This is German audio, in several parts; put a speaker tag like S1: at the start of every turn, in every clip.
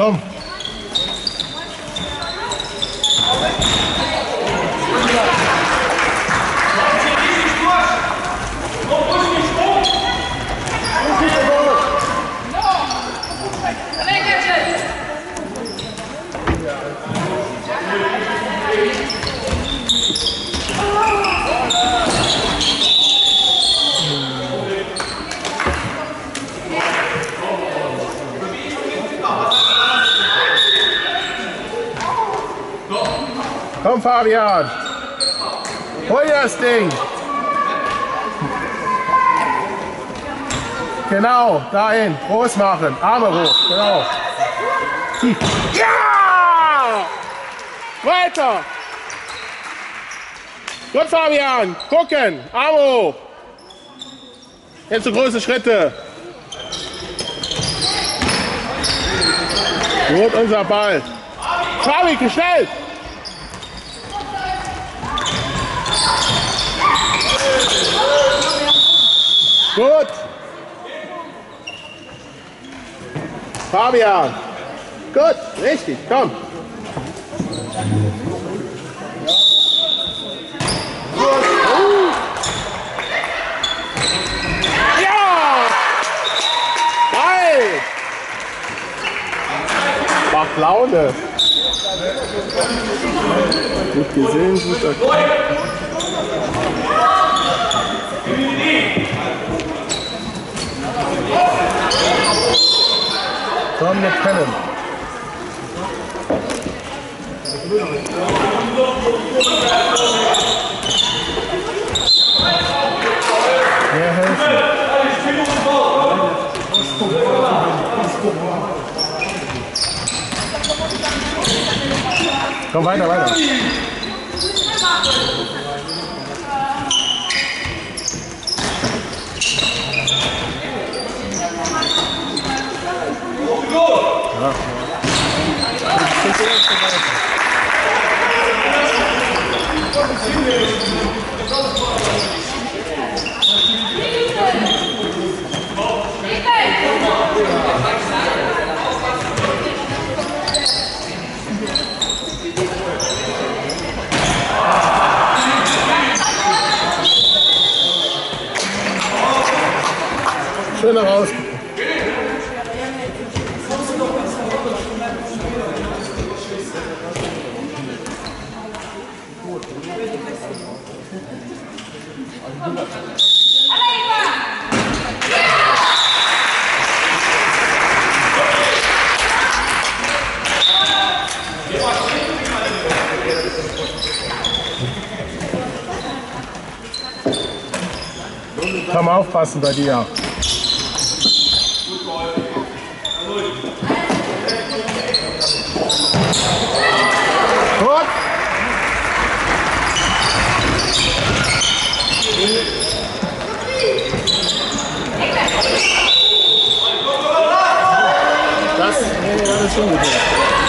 S1: Komm. Komm, Fabian. Hol das Ding. Genau, dahin. Groß machen. Arme hoch. Genau. Ja! Weiter. Gut, Fabian. Gucken. Arme hoch. Jetzt so große Schritte. Gut, unser Ball. Fabi, gestellt. Gut. Fabian. Gut, richtig, komm. Ja! Geil! Macht Laune. Gut gesehen, gut erkannt. Komm, wir können. Mehr helfen. Komm weiter, weiter. Schön raus. Kann man aufpassen bei dir. Das, das ist schon gut.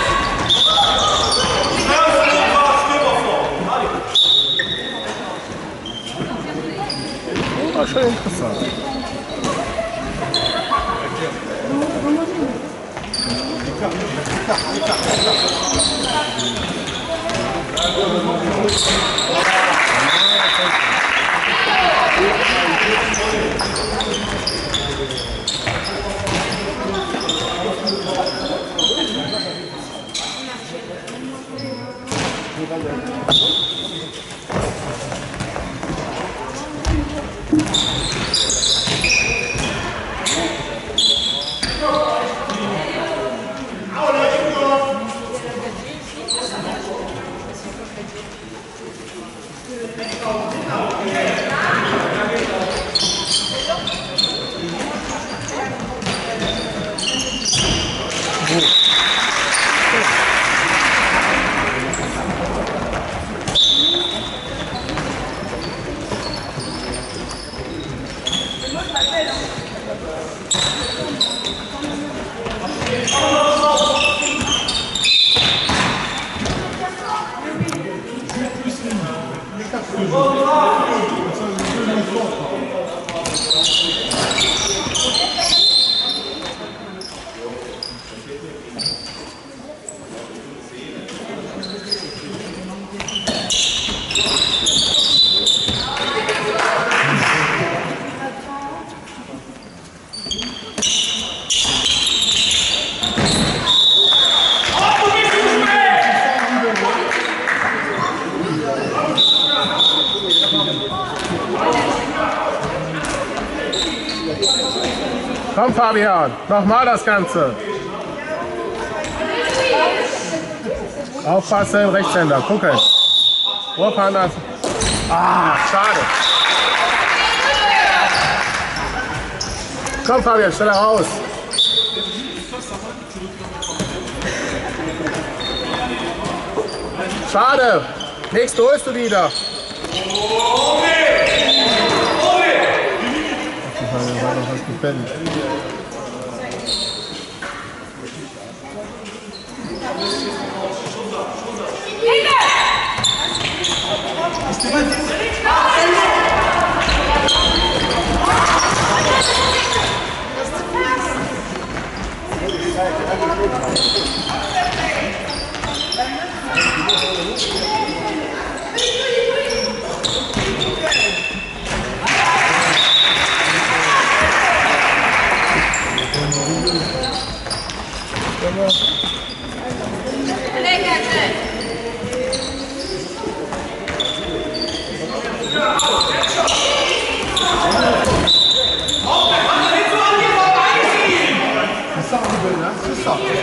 S1: それさ Fabian, nochmal das Ganze. Aufpassen, Rechtshänder, gucken. Anders. Ah, schade. Komm, Fabian, schneller raus. Schade. Nächste holst du wieder. Das war doch was gefällt. Das ist ab, ja.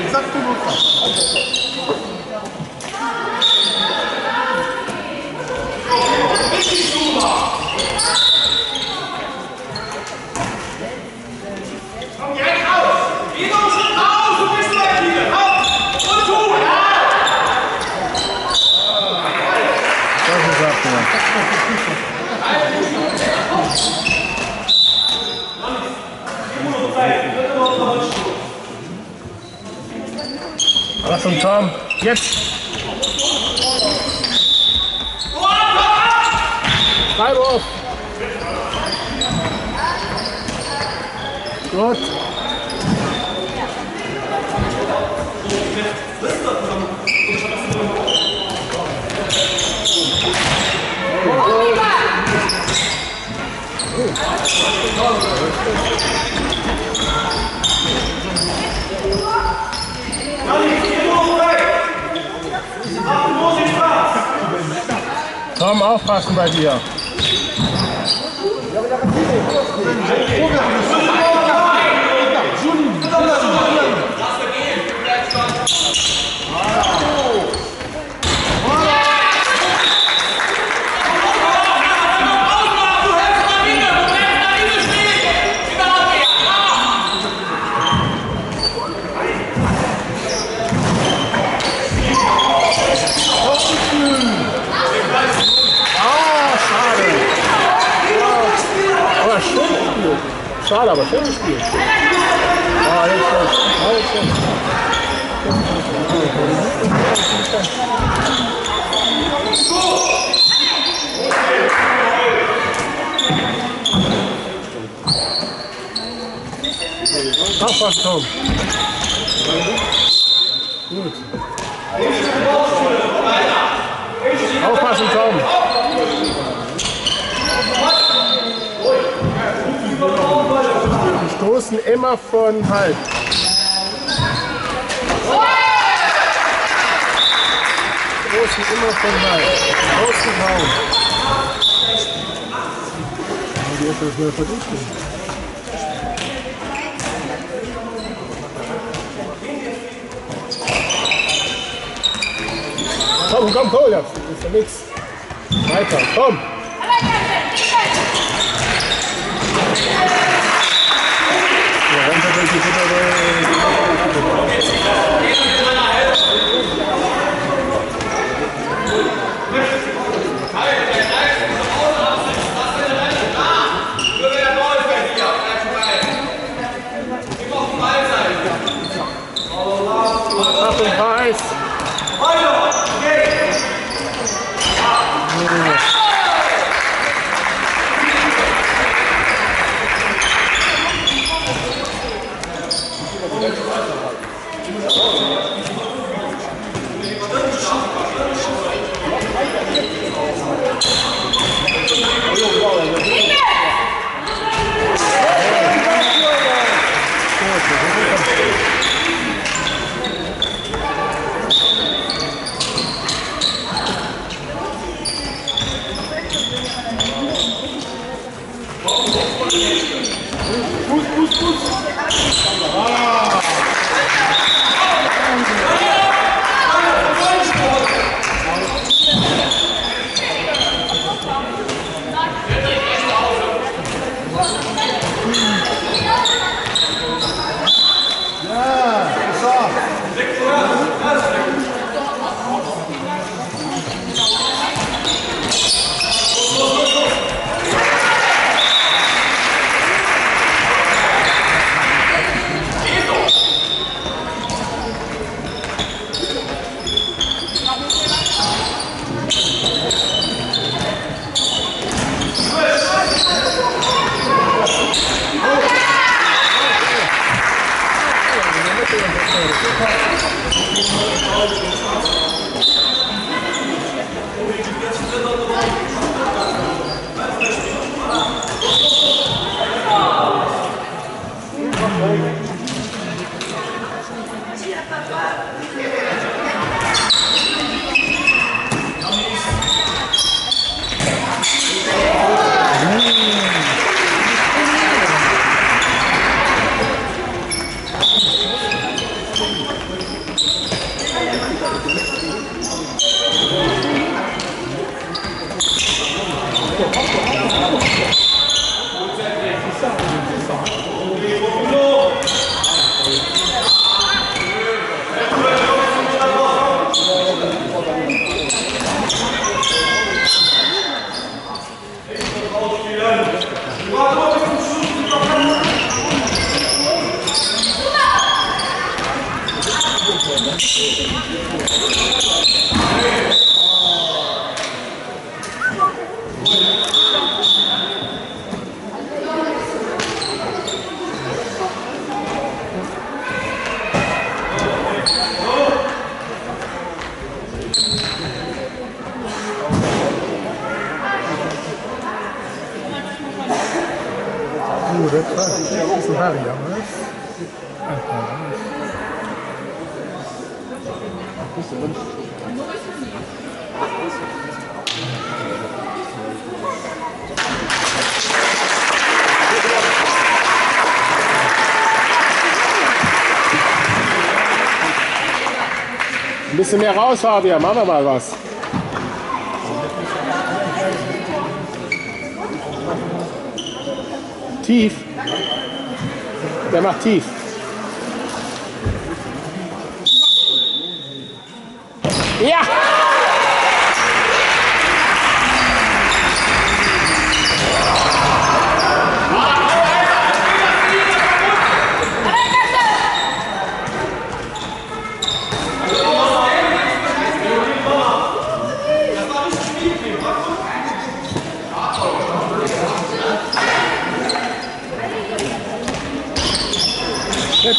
S1: Achtung, Tom. Jetzt. Freiwurf. Gut. Tom, aufpassen bei dir. Ah, schade. Aber schön gespielt. Schade, aber schön gespielt. Ah, jetzt schlecht. Ah, jetzt schlecht. Aufpassen, Tom. Gut. Aufpassen, Tom. Stoßen immer von Halt. Stoßen immer von. Aus dem Raum. Die ist das mal verdichtet. Komm, komm, komm. Das ist ja nichts. Weiter, komm. Ja, del Ein bisschen mehr raus, Fabian. Machen wir mal was. Tief. Der macht tief. Ja!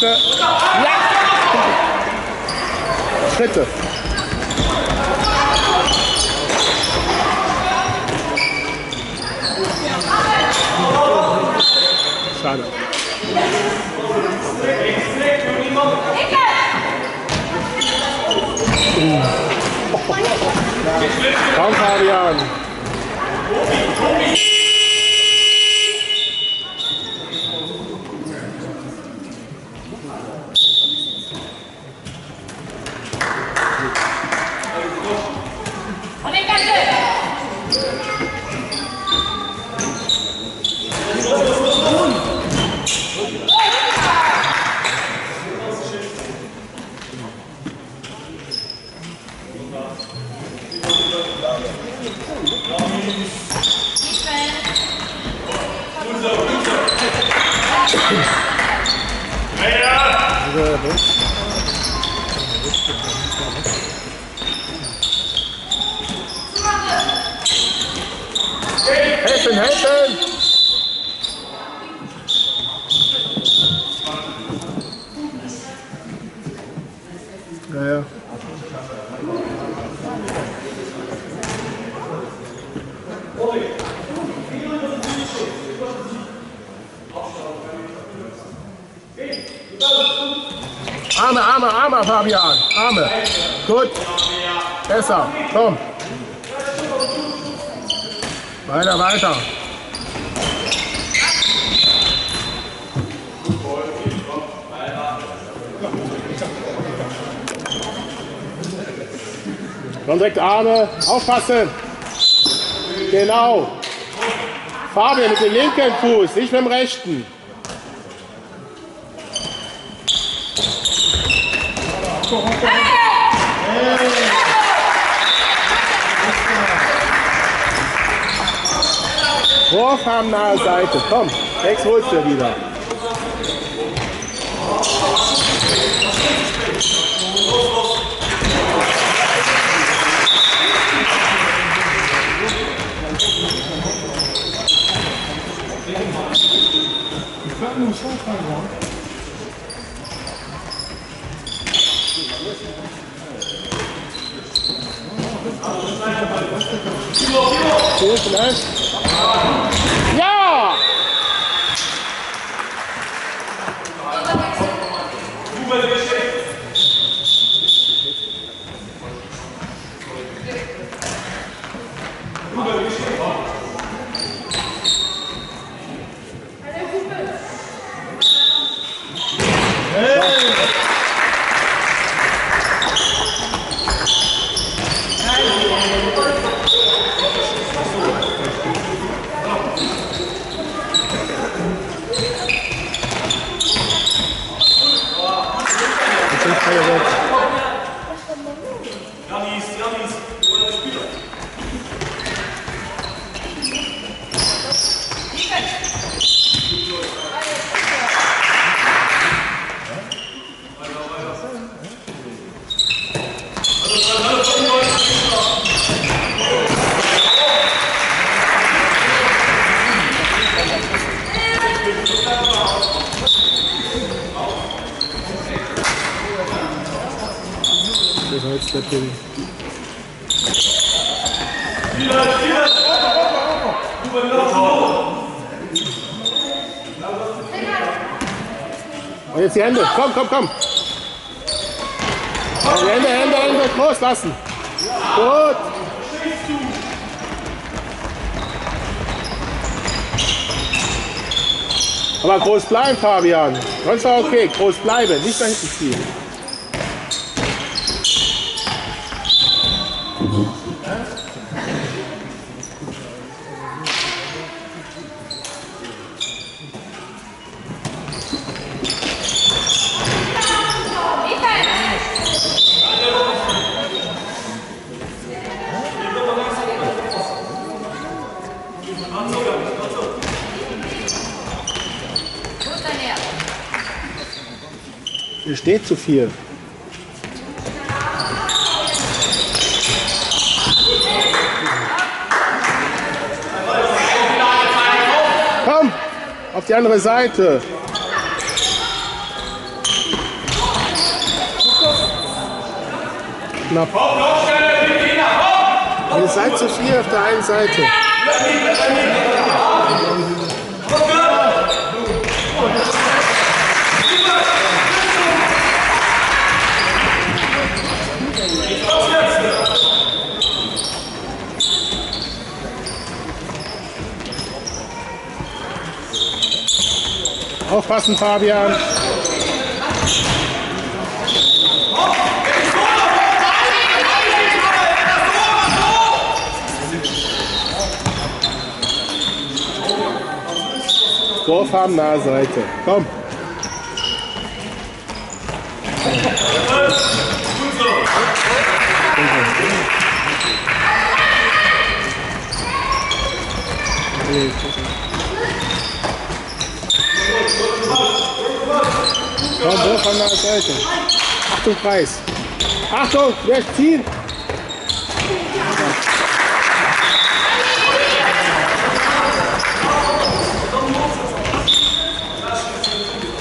S1: Schritte. Ja! Schritte. Schade. Komm, Fabian. Helfen, helfen! Gut. Besser. Komm. Weiter, weiter. Komm direkt Arme. Aufpassen. Genau. Fabian mit dem linken Fuß, nicht mit dem rechten. Wurf haben nahe Seite. Komm, Rex holst du wieder. Hier vielleicht. Ja! Jetzt sind keine weg.
S2: Janis, Janis, oder Spieler.
S1: Das war jetzt der Kill. Und jetzt die Hände. Komm, komm, komm. Die Hände, Hände, Hände groß lassen. Gut. Aber groß bleiben, Fabian. Sonst war okay. Groß bleiben, nicht da hinten ziehen. Ihr steht zu viel. Komm, auf die andere Seite. Knapp. Ihr seid zu viel auf der einen Seite. Aufpassen, Fabian. Haben nahe Seite. Komm, Seite. Achtung, Preis. Achtung, wer ziehen?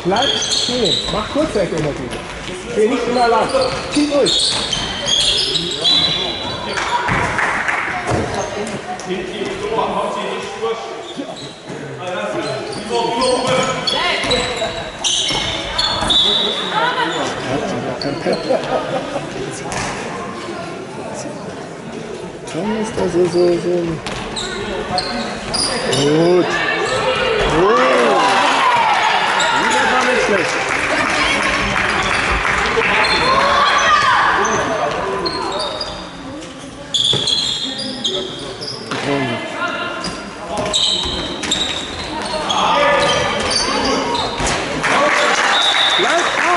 S1: Bleib stehen. Mach kurz weg immer wieder. Geh nicht immer lang. Zieh durch. Schon ist da so, so, so. Gut. Gut. Das war nicht schlecht. Bleib da!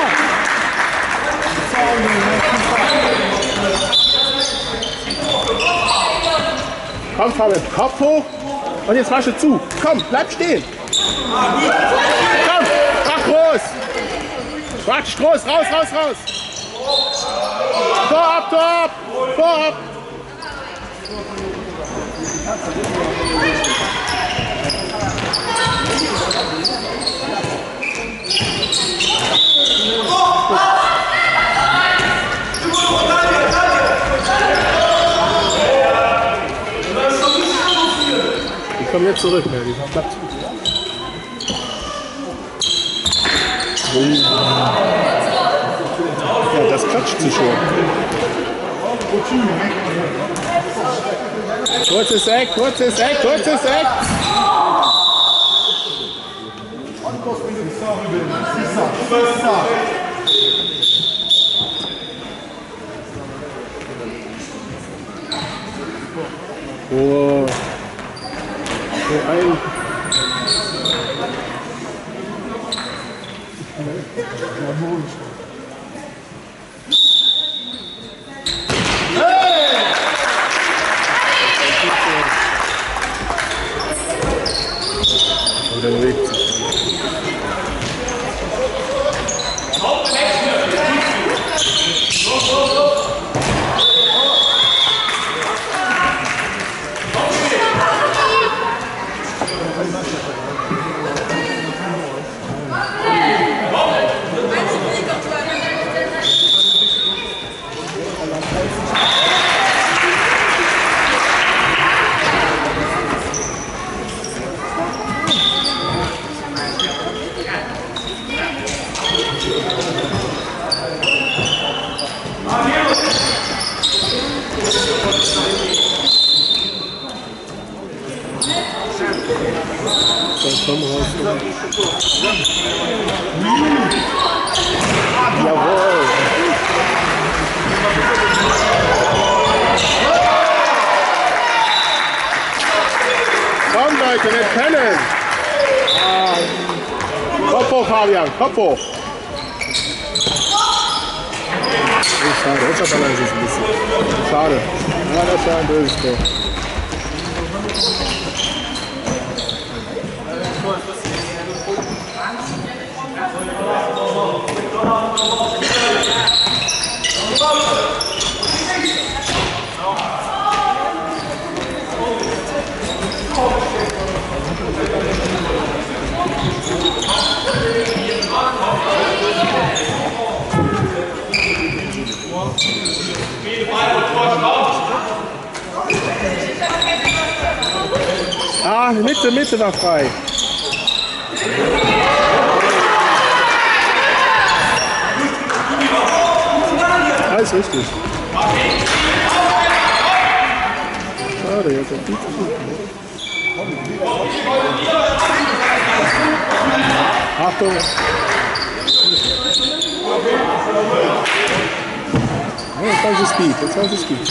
S1: Komm, Fabian, Kopf hoch und jetzt Masche zu. Komm, bleib stehen. Komm, mach groß. Quatsch, groß, raus, raus, raus. Tor ab, Tor ab, Tor ab. Die kommen jetzt zurück, ne? Die gut. Ja, das klatscht sie schon. Kurzes Eck, kurzes Eck, kurzes Eck. Oh. So ein. Oder bewegt sich. Dann komm raus. Jawohl. Komm Leute, wir können. Ah. Kopf hoch, Fabian, Kopf hoch. Oh, schade, Unterbalance ist ein bisschen. Schade. Ja, das war ein böses Tor. Ah, Mitte, Mitte war frei. Alles richtig. Schade, jetzt hat viel zu tun. Achtung! Ja, jetzt haben sie Speed, jetzt haben sie Speed.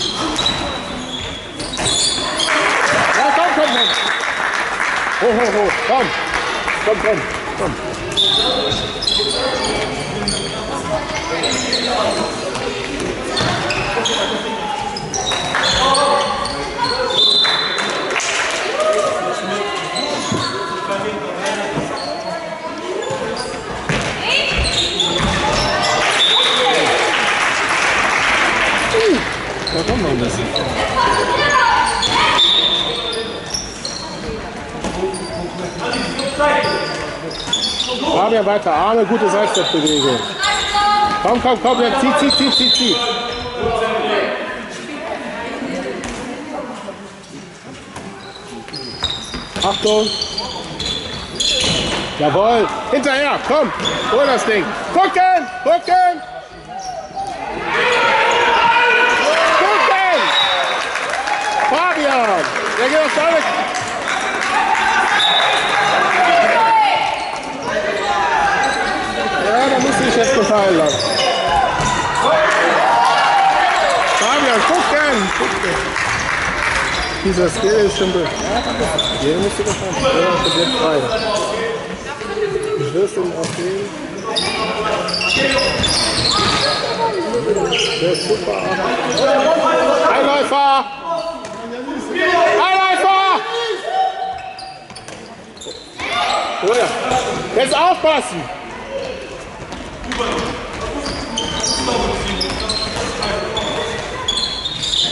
S1: Ja, komm, komm, komm! Hoch, hoch, hoch, komm! Komm, komm, komm! Da kommt noch ein bisschen. Fabian weiter, Arme, gute Seitstepbewegung. Komm, komm, komm, jetzt zieh, zieh, zieh, zieh, zieh. Achtung. Jawohl. Hinterher, komm. Hol das Ding. Gucken, gucken. Gucken. Fabian. Der geht auf. Ja, da muss ich jetzt gefallen lassen. Fabian, gucken. gucken. Dieser Skill ist schon durch. Hier musst du gefallen. Ja, komplett frei. Du wirst ihn auf den. Der ist super. Einläufer! Einläufer! Oh ja. Jetzt aufpassen!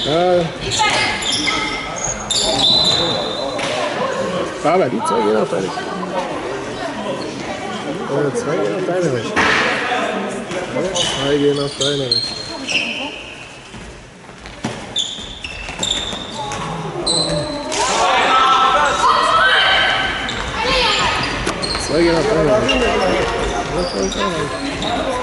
S1: Ja. Aber die zwei gehen auf deine Oder zwei gehen auf deine Richtung. Zwei gehen auf deine Richtung. Zwei gehen auf deine Richtung.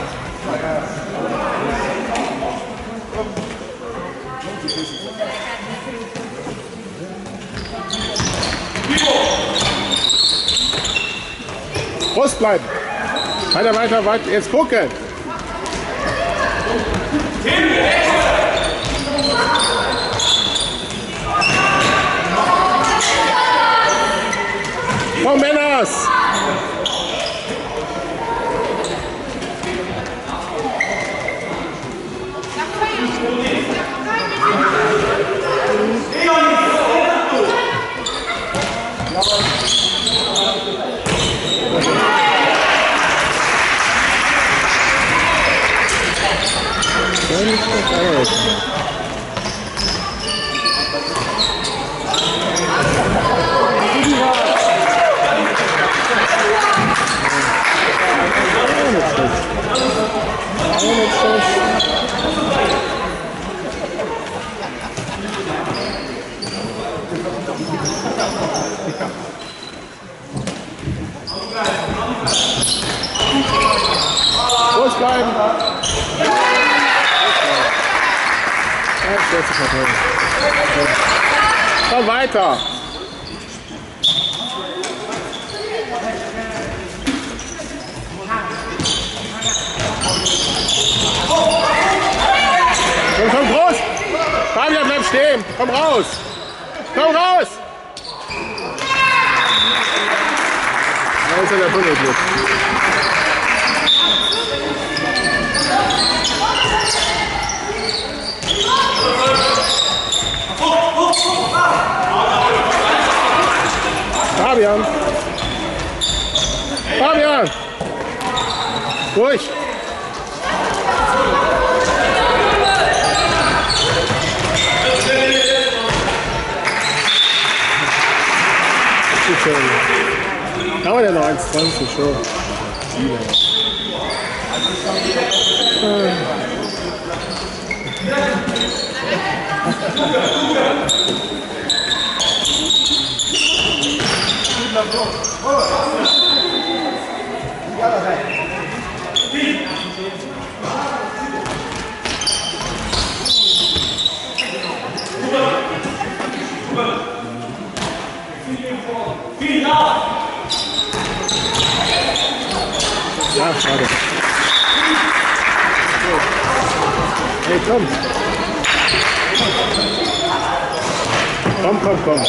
S1: Brust bleiben. Weiter, weiter, weiter. Jetzt gucken. Komm, Männers! Brust bleiben. Ja, schwer zu verteidigen. Komm weiter. Komm, komm, groß! Fabian, bleib stehen! Komm raus! Komm raus! Da ist ja der Tunnelblick. Fabian! Fabian! Ruhig! Aber der noch 1,20 schon. Ja, schade. Hey, komm. Komm, komm, komm.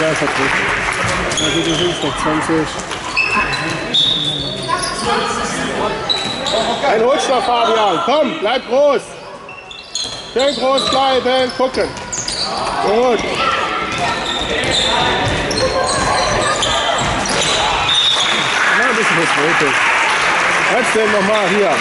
S1: Da ist er. Na gut, du sind noch 20. Ein Rutscher, Fabian. Komm, bleib groß. Schön groß bleiben. Gucken. Gut. Ja, ein bisschen was Rotes. Jetzt denn nochmal hier.